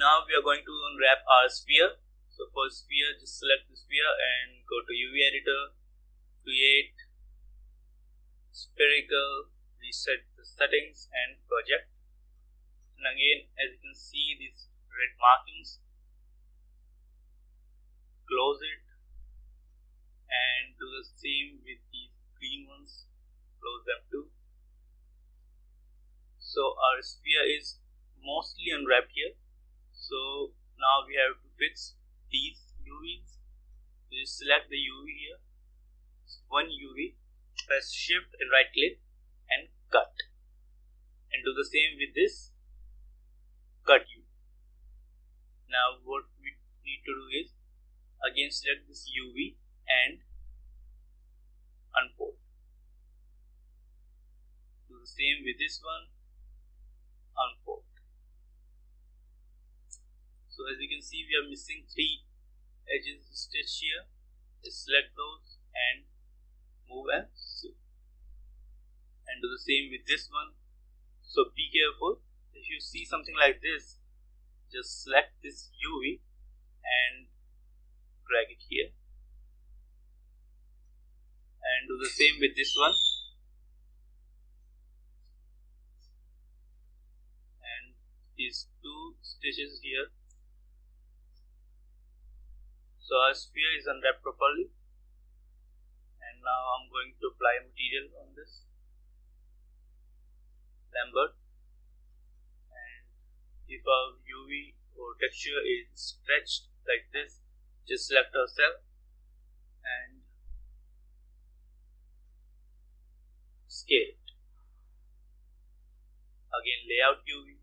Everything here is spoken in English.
now we are going to unwrap our sphere. So for sphere just select the sphere and go to UV editor create spherical reset the settings and project. And again as you can see these red markings close it and do the same with these green ones close them too. So our sphere is mostly unwrapped here so now we have to fix these UVs we select the UV here. One UV press shift and right click and cut. And do the same with this cut UV now what we need to do is again select this UV and unfold. Do the same with this one unfold. So as you can see we are missing three edges stitch here. Select those and move and sew. And do the same with this one. So be careful. If you see something like this, just select this UV and drag it here. And do the same with this one. And these two stitches here so our sphere is unwrapped properly. And now I'm going to apply material on this. Lambert. And if our UV or texture is stretched like this just select our cell. And scale it. Again layout UV